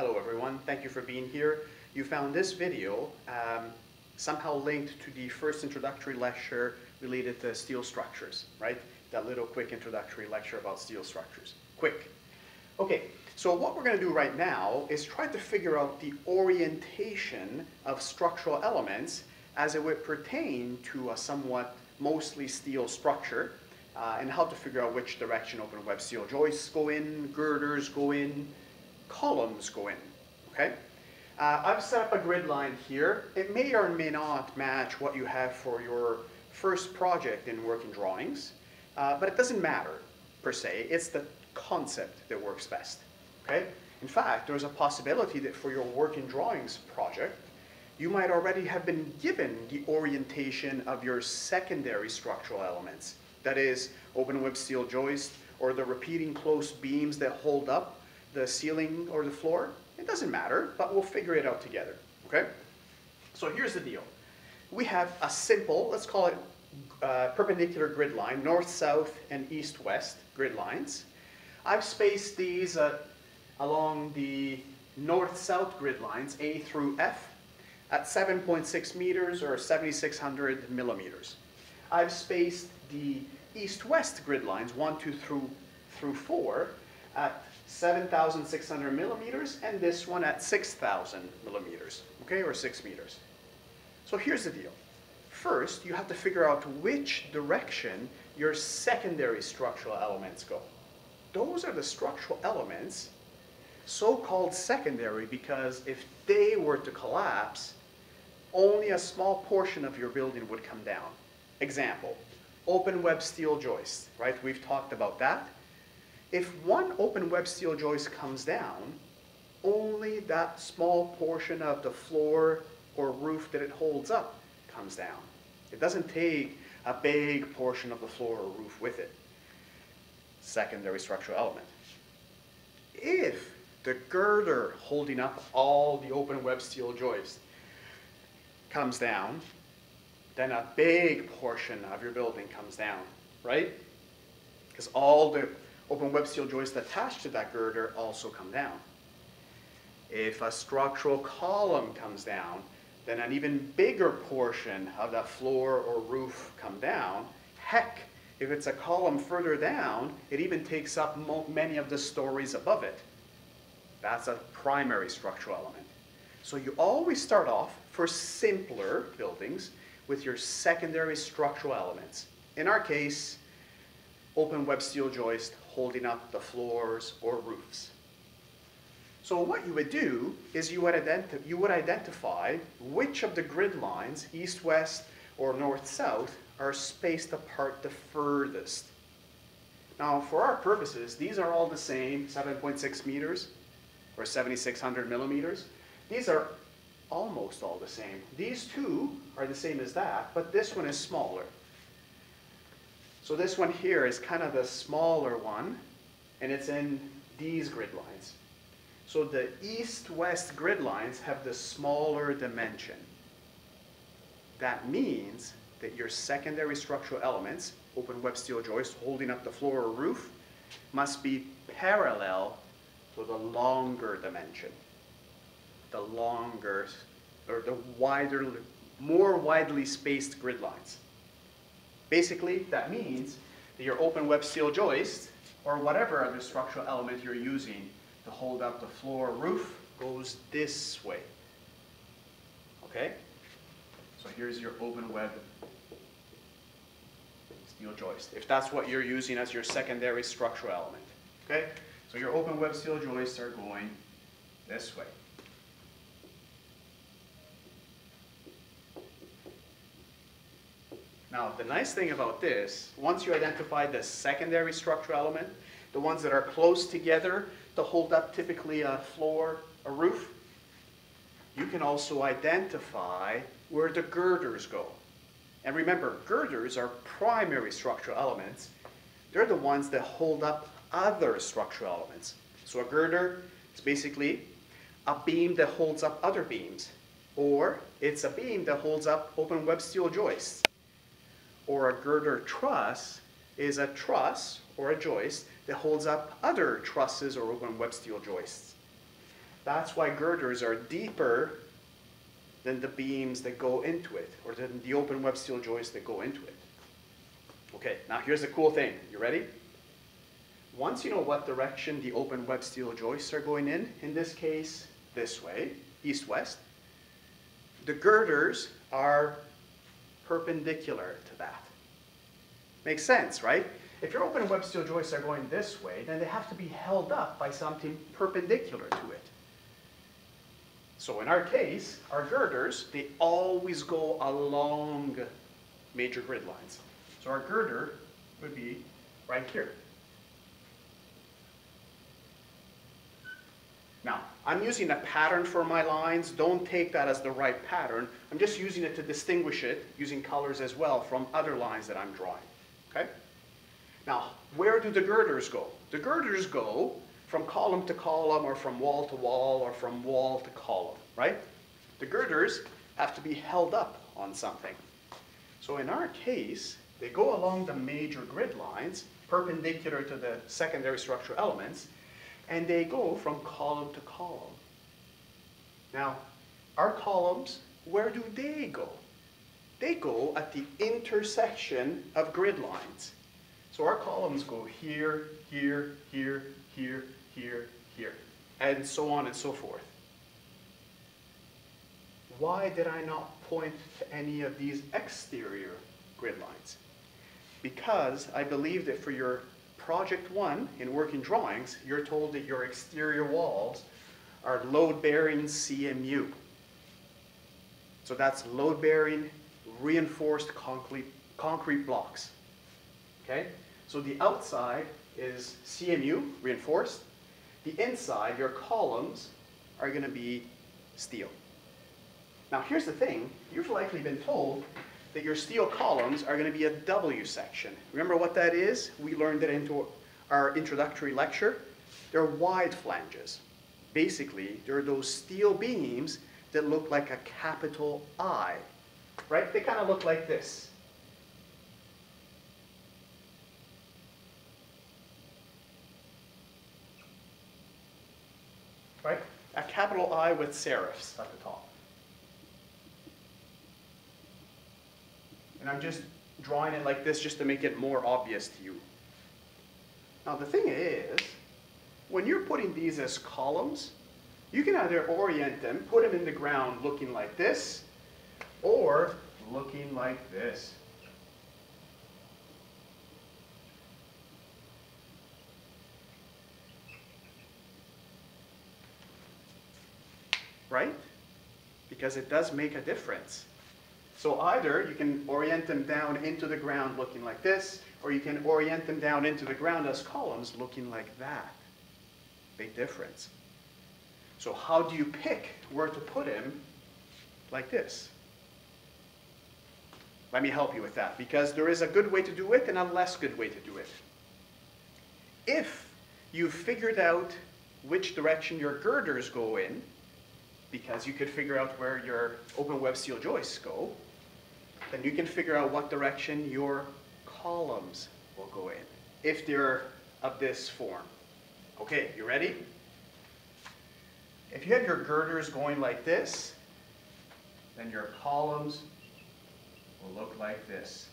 Hello everyone, thank you for being here. You found this video um, somehow linked to the first introductory lecture related to steel structures, right? That little quick introductory lecture about steel structures. Quick. Okay, so what we're going to do right now is try to figure out the orientation of structural elements as it would pertain to a somewhat mostly steel structure uh, and how to figure out which direction open web steel joists go in, girders go in, columns go in, okay? Uh, I've set up a grid line here. It may or may not match what you have for your first project in working drawings, uh, but it doesn't matter per se. It's the concept that works best, okay? In fact, there's a possibility that for your working drawings project, you might already have been given the orientation of your secondary structural elements. That is, open web steel joist or the repeating close beams that hold up the ceiling or the floor. It doesn't matter, but we'll figure it out together, okay? So here's the deal. We have a simple, let's call it uh, perpendicular grid line, north-south and east-west grid lines. I've spaced these uh, along the north-south grid lines, A through F, at 7.6 meters or 7,600 millimeters. I've spaced the east-west grid lines, 1, 2 through, through 4, at 7,600 millimeters, and this one at 6,000 millimeters, okay, or 6 meters. So here's the deal. First, you have to figure out which direction your secondary structural elements go. Those are the structural elements, so-called secondary because if they were to collapse, only a small portion of your building would come down. Example, open web steel joist, right? We've talked about that. If one open web steel joist comes down, only that small portion of the floor or roof that it holds up comes down. It doesn't take a big portion of the floor or roof with it. Secondary structural element. If the girder holding up all the open web steel joist comes down, then a big portion of your building comes down, right? Because all the open web steel joists attached to that girder also come down. If a structural column comes down, then an even bigger portion of that floor or roof come down. Heck, if it's a column further down, it even takes up many of the stories above it. That's a primary structural element. So you always start off for simpler buildings with your secondary structural elements. In our case, open web steel joist holding up the floors or roofs. So what you would do is you would, identi you would identify which of the grid lines, east-west or north-south, are spaced apart the furthest. Now, for our purposes, these are all the same, 7.6 meters or 7,600 millimeters. These are almost all the same. These two are the same as that, but this one is smaller. So this one here is kind of the smaller one, and it's in these grid lines. So the east-west grid lines have the smaller dimension. That means that your secondary structural elements, open web steel joists holding up the floor or roof, must be parallel to the longer dimension. The longer, or the wider, more widely spaced grid lines. Basically, that means that your open web steel joist, or whatever other structural element you're using to hold up the floor roof, goes this way. Okay? So here's your open web steel joist, if that's what you're using as your secondary structural element. Okay? So your open web steel joists are going this way. Now, the nice thing about this, once you identify the secondary structural element, the ones that are close together to hold up typically a floor, a roof, you can also identify where the girders go. And remember, girders are primary structural elements. They're the ones that hold up other structural elements. So a girder is basically a beam that holds up other beams. Or it's a beam that holds up open web steel joists or a girder truss is a truss or a joist that holds up other trusses or open web steel joists. That's why girders are deeper than the beams that go into it, or than the open web steel joists that go into it. Okay, now here's the cool thing. You ready? Once you know what direction the open web steel joists are going in, in this case, this way, east-west, the girders are perpendicular to that. Makes sense, right? If your open web steel joists are going this way, then they have to be held up by something perpendicular to it. So in our case, our girders, they always go along major grid lines. So our girder would be right here. Now, I'm using a pattern for my lines. Don't take that as the right pattern. I'm just using it to distinguish it, using colors as well, from other lines that I'm drawing. Okay? Now, where do the girders go? The girders go from column to column, or from wall to wall, or from wall to column, right? The girders have to be held up on something. So in our case, they go along the major grid lines, perpendicular to the secondary structural elements, and they go from column to column. Now, our columns, where do they go? They go at the intersection of grid lines. So our columns go here, here, here, here, here, here, and so on and so forth. Why did I not point to any of these exterior grid lines? Because I believe that for your project one in working drawings, you're told that your exterior walls are load-bearing CMU. So that's load-bearing reinforced concrete, concrete blocks. Okay? So the outside is CMU, reinforced. The inside, your columns, are going to be steel. Now here's the thing, you've likely been told that your steel columns are going to be a W section. Remember what that is? We learned it into our introductory lecture. They're wide flanges. Basically, they're those steel beams that look like a capital I, right? They kind of look like this. Right? A capital I with serifs at the top. And I'm just drawing it like this just to make it more obvious to you. Now the thing is, when you're putting these as columns, you can either orient them, put them in the ground looking like this, or looking like this. Right? Because it does make a difference. So either you can orient them down into the ground looking like this, or you can orient them down into the ground as columns looking like that. Big difference. So how do you pick where to put him like this? Let me help you with that, because there is a good way to do it and a less good way to do it. If you've figured out which direction your girders go in, because you could figure out where your open web steel joists go, then you can figure out what direction your columns will go in, if they're of this form. Okay, you ready? If you have your girders going like this, then your columns will look like this.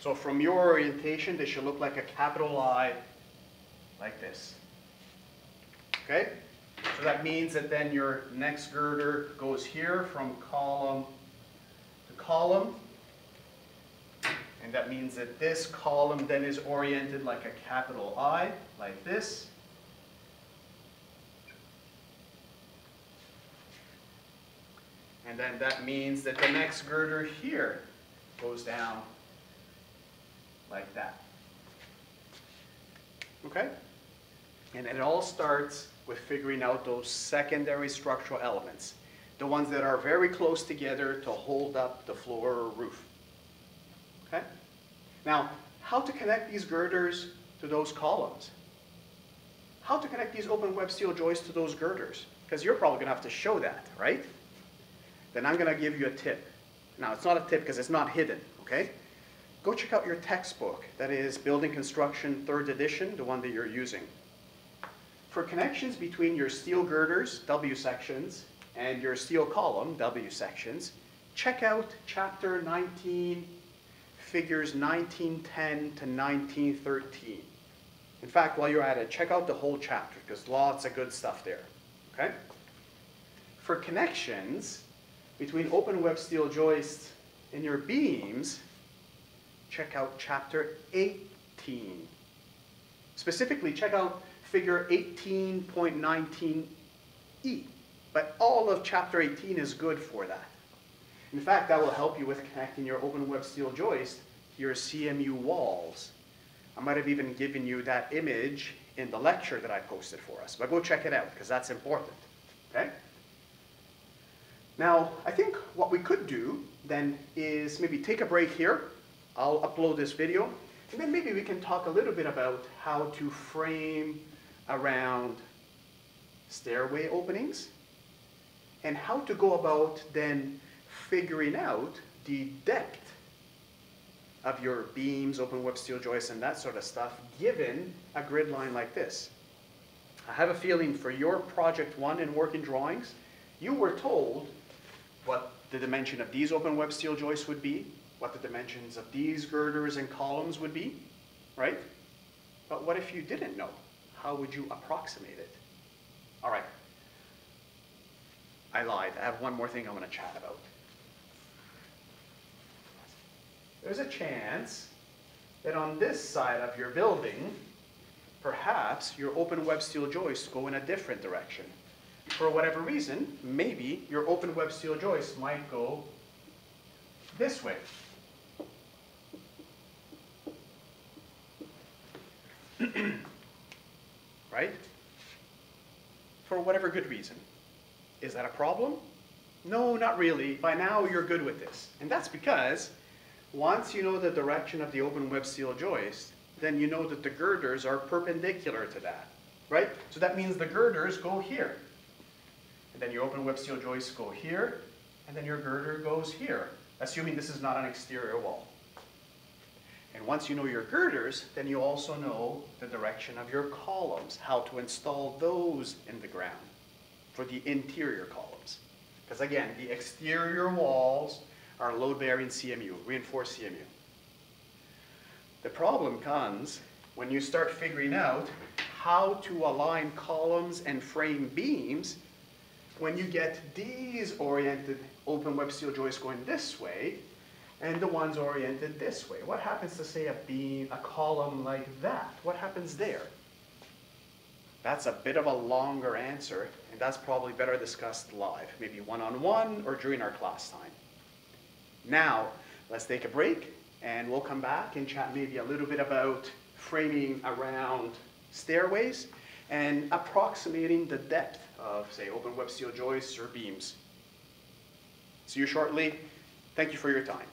So from your orientation, they should look like a capital I, like this. Okay? So that means that then your next girder goes here from column to column. And that means that this column then is oriented like a capital I, like this. And then that means that the next girder here goes down like that. Okay? And it all starts with figuring out those secondary structural elements, the ones that are very close together to hold up the floor or roof. Okay? Now, how to connect these girders to those columns? How to connect these open web steel joists to those girders? Because you're probably going to have to show that, right? Then I'm going to give you a tip. Now, it's not a tip because it's not hidden, okay? Go check out your textbook. That is Building Construction 3rd edition, the one that you're using. For connections between your steel girders, W sections, and your steel column, W sections, check out chapter 19, figures 1910 to 1913. In fact, while you're at it, check out the whole chapter because lots of good stuff there. Okay? For connections between open web steel joists and your beams, check out chapter 18. Specifically, check out figure 18.19e. But all of chapter 18 is good for that. In fact, that will help you with connecting your open web steel joist to your CMU walls. I might have even given you that image in the lecture that I posted for us, but go check it out because that's important, okay? Now, I think what we could do then is maybe take a break here. I'll upload this video, and then maybe we can talk a little bit about how to frame around stairway openings and how to go about then figuring out the depth of your beams, open web steel joists, and that sort of stuff, given a grid line like this. I have a feeling for your project one in working drawings, you were told what the dimension of these open web steel joists would be, what the dimensions of these girders and columns would be, right? But what if you didn't know? How would you approximate it? All right. I lied. I have one more thing I want to chat about there's a chance that on this side of your building, perhaps your open web steel joists go in a different direction. For whatever reason, maybe your open web steel joists might go this way. right? For whatever good reason. Is that a problem? No, not really. By now you're good with this. And that's because once you know the direction of the open web steel joist, then you know that the girders are perpendicular to that, right? So that means the girders go here. And then your open web steel joists go here, and then your girder goes here, assuming this is not an exterior wall. And once you know your girders, then you also know the direction of your columns, how to install those in the ground for the interior columns. Because again, the exterior walls are load-bearing CMU, reinforced CMU. The problem comes when you start figuring out how to align columns and frame beams when you get these oriented open web steel joists going this way and the ones oriented this way. What happens to say a beam, a column like that? What happens there? That's a bit of a longer answer, and that's probably better discussed live, maybe one-on-one -on -one or during our class time. Now, let's take a break and we'll come back and chat maybe a little bit about framing around stairways and approximating the depth of, say, open web steel joists or beams. See you shortly. Thank you for your time.